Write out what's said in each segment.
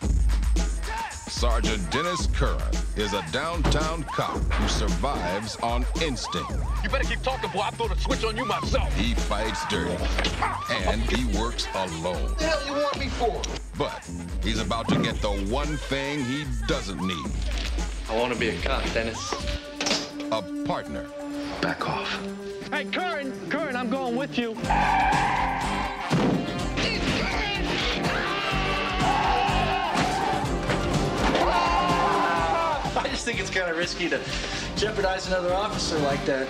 Hit it. Sergeant Dennis Curran is a downtown cop who survives on instinct. You better keep talking, boy. I throw the switch on you myself. He fights dirty. And he works alone. What the hell you want me for? But he's about to get the one thing he doesn't need. I want to be a cop, Dennis. A partner. Back off. Hey, Curran, Curran, I'm going with you. Just think it's kind of risky to jeopardize another officer like that,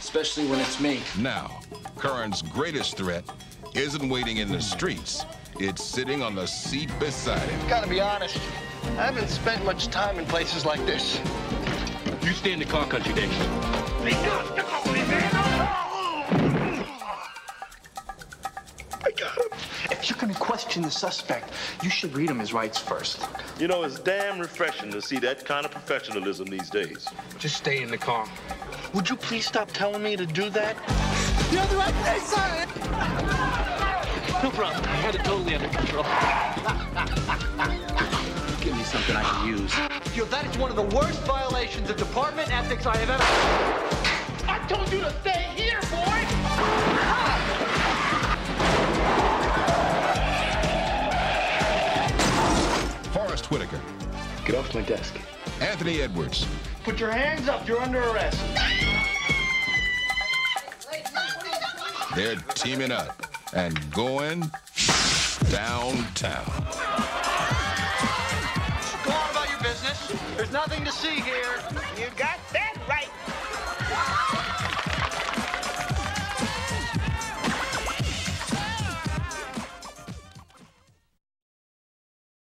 especially when it's me. Now, Curran's greatest threat isn't waiting in the streets. It's sitting on the seat beside him. Gotta be honest. I haven't spent much time in places like this. You stay in the car country, Dave. If you're gonna question the suspect, you should read him his rights first. You know, it's damn refreshing to see that kind of professionalism these days. Just stay in the car. Would you please stop telling me to do that? The other thing! No problem. I had it totally under control. Give me something I can use. Yo, that is one of the worst violations of department ethics I have ever. I told you to stay here, Forest Whitaker. Get off my desk. Anthony Edwards. Put your hands up. You're under arrest. They're teaming up and going downtown. Go on about your business. There's nothing to see here. You got